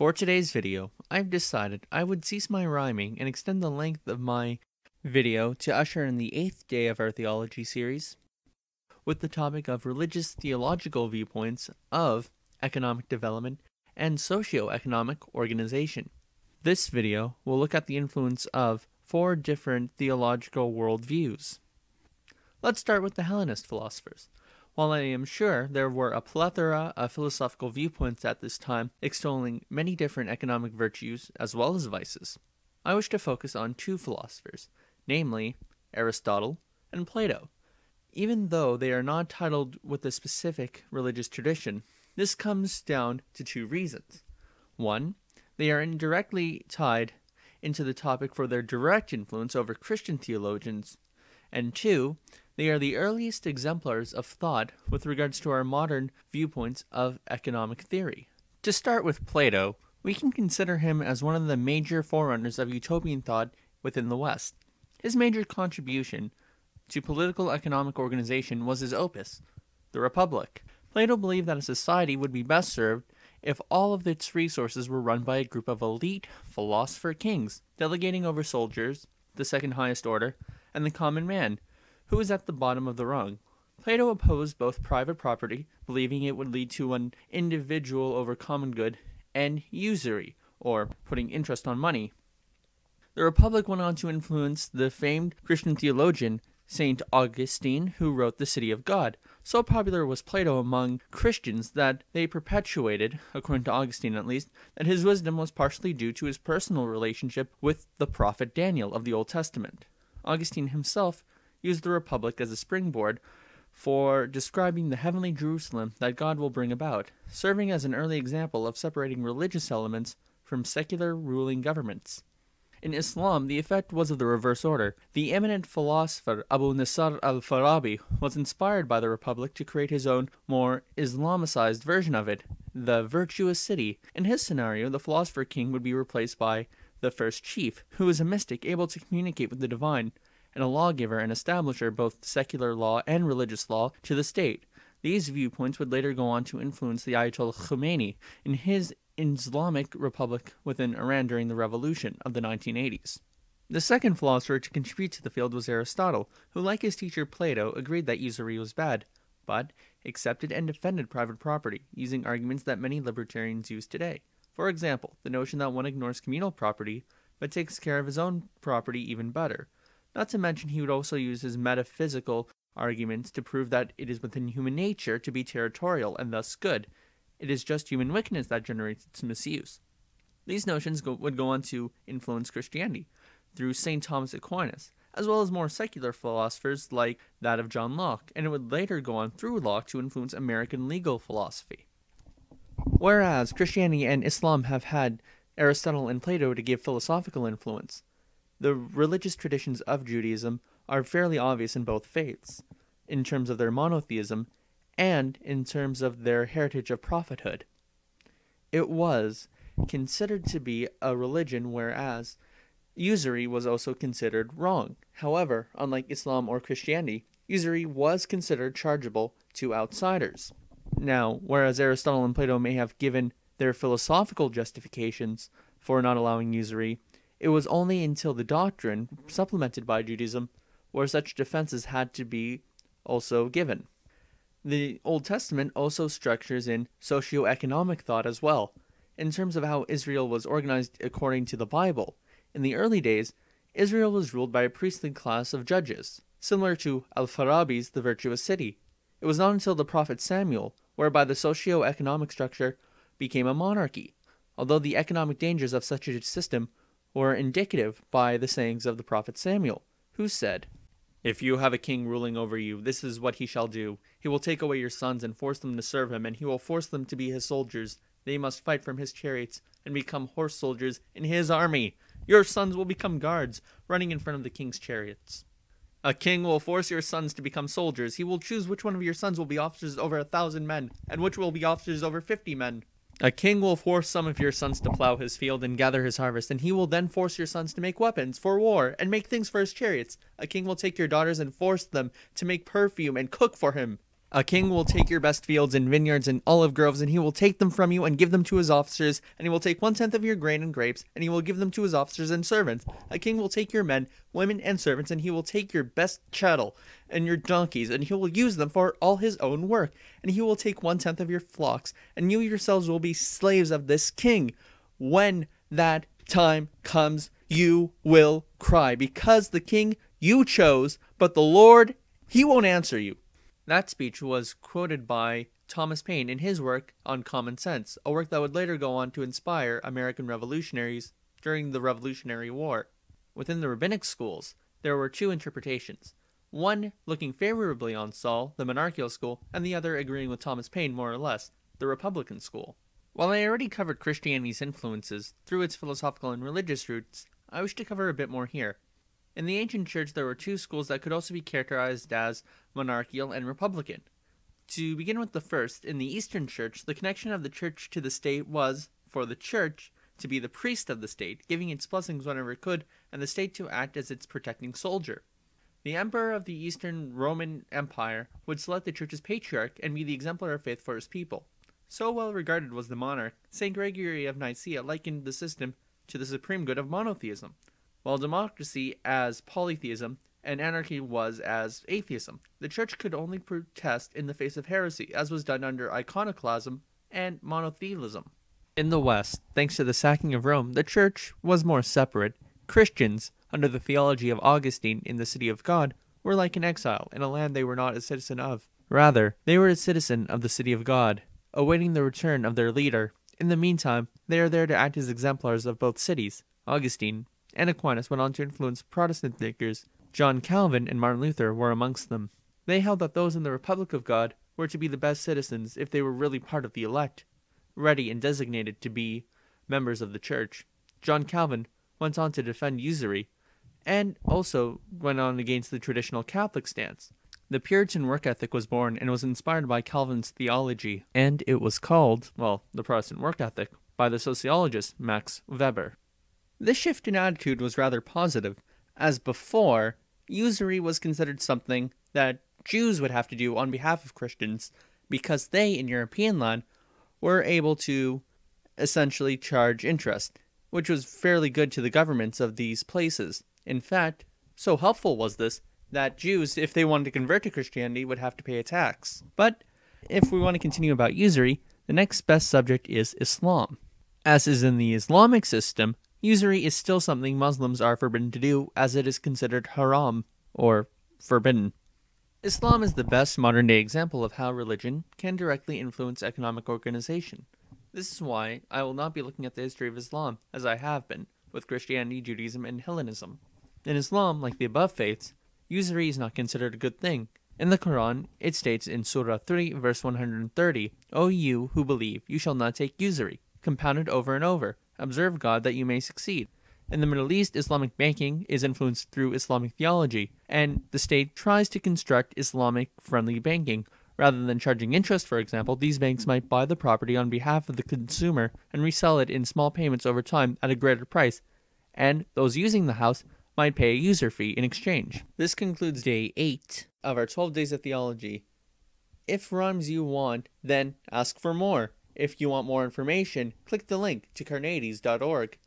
For today's video, I've decided I would cease my rhyming and extend the length of my video to usher in the eighth day of our theology series with the topic of religious theological viewpoints of economic development and socio-economic organization. This video will look at the influence of four different theological worldviews. Let's start with the Hellenist philosophers. While I am sure there were a plethora of philosophical viewpoints at this time extolling many different economic virtues as well as vices, I wish to focus on two philosophers, namely Aristotle and Plato. Even though they are not titled with a specific religious tradition, this comes down to two reasons. One, they are indirectly tied into the topic for their direct influence over Christian theologians, and two, they are the earliest exemplars of thought with regards to our modern viewpoints of economic theory. To start with Plato, we can consider him as one of the major forerunners of utopian thought within the West. His major contribution to political economic organization was his opus, the Republic. Plato believed that a society would be best served if all of its resources were run by a group of elite philosopher kings, delegating over soldiers, the second highest order, and the common man, who was at the bottom of the rung. Plato opposed both private property, believing it would lead to an individual over common good, and usury, or putting interest on money. The Republic went on to influence the famed Christian theologian St. Augustine, who wrote The City of God. So popular was Plato among Christians that they perpetuated, according to Augustine at least, that his wisdom was partially due to his personal relationship with the prophet Daniel of the Old Testament. Augustine himself used the Republic as a springboard for describing the heavenly Jerusalem that God will bring about, serving as an early example of separating religious elements from secular ruling governments. In Islam, the effect was of the reverse order. The eminent philosopher Abu Nasr al-Farabi was inspired by the Republic to create his own, more Islamicized version of it, the virtuous city. In his scenario, the philosopher king would be replaced by the first chief, who is a mystic able to communicate with the divine, and a lawgiver and establisher both secular law and religious law to the state. These viewpoints would later go on to influence the Ayatollah Khomeini in his Islamic Republic within Iran during the revolution of the 1980s. The second philosopher to contribute to the field was Aristotle, who, like his teacher Plato, agreed that usury was bad, but accepted and defended private property, using arguments that many libertarians use today. For example, the notion that one ignores communal property, but takes care of his own property even better. Not to mention, he would also use his metaphysical arguments to prove that it is within human nature to be territorial and thus good, it is just human wickedness that generates its misuse. These notions go, would go on to influence Christianity through St. Thomas Aquinas, as well as more secular philosophers like that of John Locke, and it would later go on through Locke to influence American legal philosophy. Whereas Christianity and Islam have had Aristotle and Plato to give philosophical influence, the religious traditions of Judaism are fairly obvious in both faiths, in terms of their monotheism and in terms of their heritage of prophethood. It was considered to be a religion, whereas usury was also considered wrong. However, unlike Islam or Christianity, usury was considered chargeable to outsiders. Now, whereas Aristotle and Plato may have given their philosophical justifications for not allowing usury, it was only until the doctrine, supplemented by Judaism, where such defenses had to be also given. The Old Testament also structures in socio-economic thought as well, in terms of how Israel was organized according to the Bible. In the early days, Israel was ruled by a priestly class of judges, similar to Al-Farabi's The Virtuous City. It was not until the prophet Samuel, whereby the socio-economic structure became a monarchy, although the economic dangers of such a system were indicative by the sayings of the prophet Samuel, who said, if you have a king ruling over you, this is what he shall do. He will take away your sons and force them to serve him, and he will force them to be his soldiers. They must fight from his chariots and become horse soldiers in his army. Your sons will become guards, running in front of the king's chariots. A king will force your sons to become soldiers. He will choose which one of your sons will be officers over a thousand men, and which will be officers over fifty men. A king will force some of your sons to plow his field and gather his harvest, and he will then force your sons to make weapons for war and make things for his chariots. A king will take your daughters and force them to make perfume and cook for him. A king will take your best fields and vineyards and olive groves, and he will take them from you and give them to his officers, and he will take one tenth of your grain and grapes, and he will give them to his officers and servants. A king will take your men, women, and servants, and he will take your best cattle and your donkeys, and he will use them for all his own work. And he will take one tenth of your flocks, and you yourselves will be slaves of this king. When that time comes, you will cry, because the king you chose, but the Lord, he won't answer you. That speech was quoted by Thomas Paine in his work on common sense, a work that would later go on to inspire American revolutionaries during the Revolutionary War. Within the rabbinic schools, there were two interpretations one looking favorably on Saul, the monarchical school, and the other agreeing with Thomas Paine more or less, the Republican school. While I already covered Christianity's influences through its philosophical and religious roots, I wish to cover a bit more here. In the ancient church, there were two schools that could also be characterized as monarchical and republican. To begin with the first, in the Eastern Church, the connection of the church to the state was, for the church, to be the priest of the state, giving its blessings whenever it could, and the state to act as its protecting soldier. The emperor of the Eastern Roman Empire would select the church's patriarch and be the exemplar of faith for his people. So well regarded was the monarch, St. Gregory of Nicaea likened the system to the supreme good of monotheism, while democracy as polytheism and anarchy was as atheism. The church could only protest in the face of heresy, as was done under iconoclasm and monotheism. In the West, thanks to the sacking of Rome, the church was more separate. Christians, under the theology of Augustine in the city of God, were like an exile in a land they were not a citizen of. Rather, they were a citizen of the city of God, awaiting the return of their leader. In the meantime, they are there to act as exemplars of both cities. Augustine and Aquinas went on to influence Protestant thinkers John Calvin and Martin Luther were amongst them. They held that those in the Republic of God were to be the best citizens if they were really part of the elect, ready and designated to be members of the church. John Calvin went on to defend usury, and also went on against the traditional Catholic stance. The Puritan work ethic was born and was inspired by Calvin's theology, and it was called, well, the Protestant work ethic, by the sociologist Max Weber. This shift in attitude was rather positive, as before, usury was considered something that Jews would have to do on behalf of Christians because they, in European land, were able to essentially charge interest, which was fairly good to the governments of these places. In fact, so helpful was this that Jews, if they wanted to convert to Christianity, would have to pay a tax. But if we want to continue about usury, the next best subject is Islam. As is in the Islamic system, Usury is still something Muslims are forbidden to do as it is considered haram, or forbidden. Islam is the best modern day example of how religion can directly influence economic organization. This is why I will not be looking at the history of Islam, as I have been, with Christianity, Judaism, and Hellenism. In Islam, like the above faiths, usury is not considered a good thing. In the Quran, it states in Surah 3, verse 130, O you who believe, you shall not take usury, compounded over and over, Observe God that you may succeed. In the Middle East, Islamic banking is influenced through Islamic theology, and the state tries to construct Islamic friendly banking. Rather than charging interest, for example, these banks might buy the property on behalf of the consumer and resell it in small payments over time at a greater price, and those using the house might pay a user fee in exchange. This concludes day 8 of our 12 Days of Theology. If rhymes you want, then ask for more. If you want more information, click the link to carneades.org.